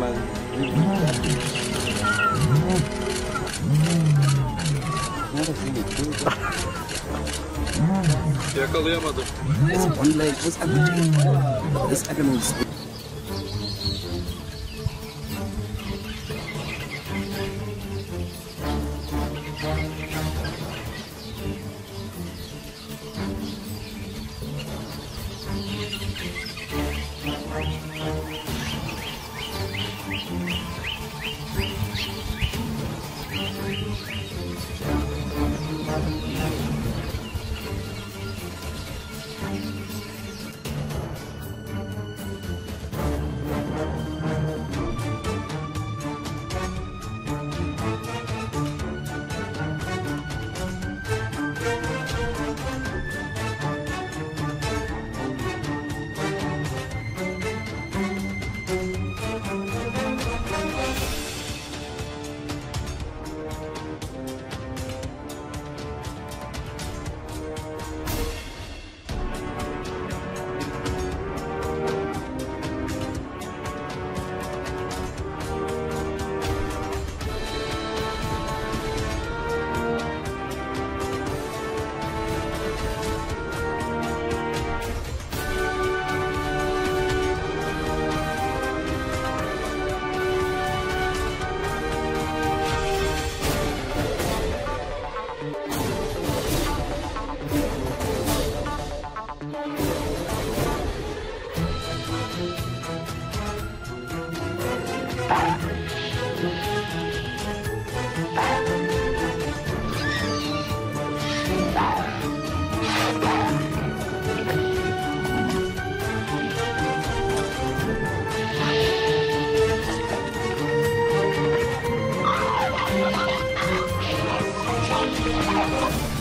ben. Neredesin gittin? Yakalayamadım. Oh,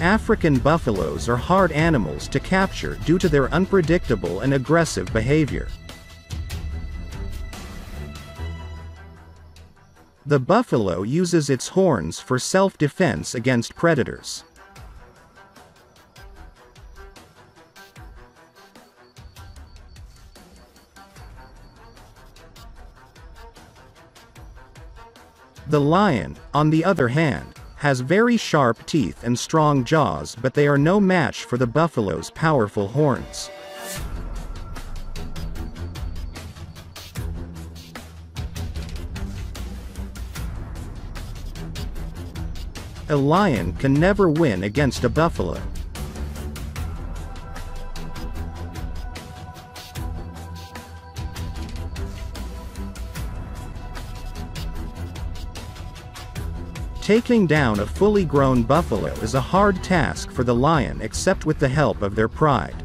African buffaloes are hard animals to capture due to their unpredictable and aggressive behavior. The buffalo uses its horns for self-defense against predators. The lion, on the other hand, has very sharp teeth and strong jaws but they are no match for the buffalo's powerful horns. A lion can never win against a buffalo. Taking down a fully grown buffalo is a hard task for the lion except with the help of their pride.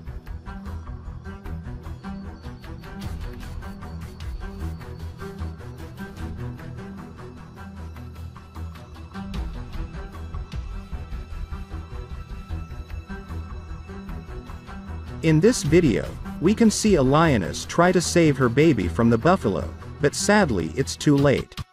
In this video, we can see a lioness try to save her baby from the buffalo, but sadly it's too late.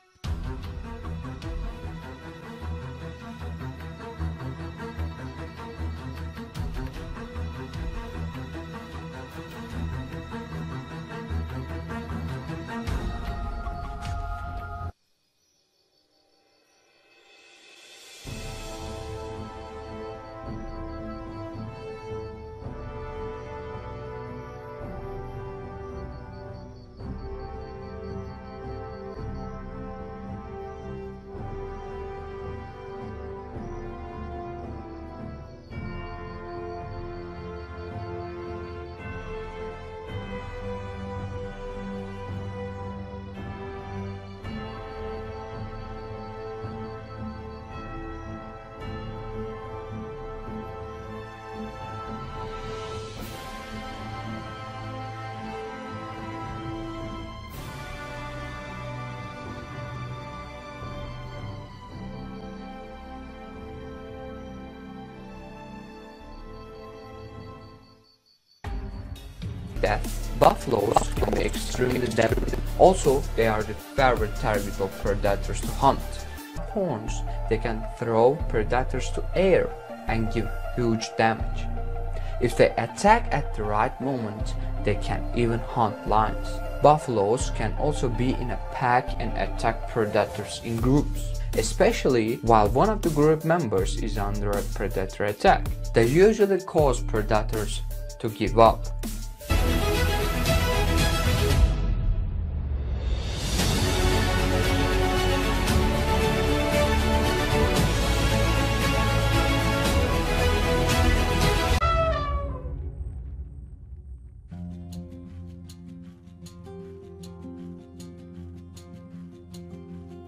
That buffaloes can be extremely deadly. Also, they are the favorite target of predators to hunt. Horns, they can throw predators to air and give huge damage. If they attack at the right moment, they can even hunt lions. Buffaloes can also be in a pack and attack predators in groups, especially while one of the group members is under a predator attack. They usually cause predators to give up.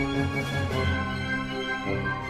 thank you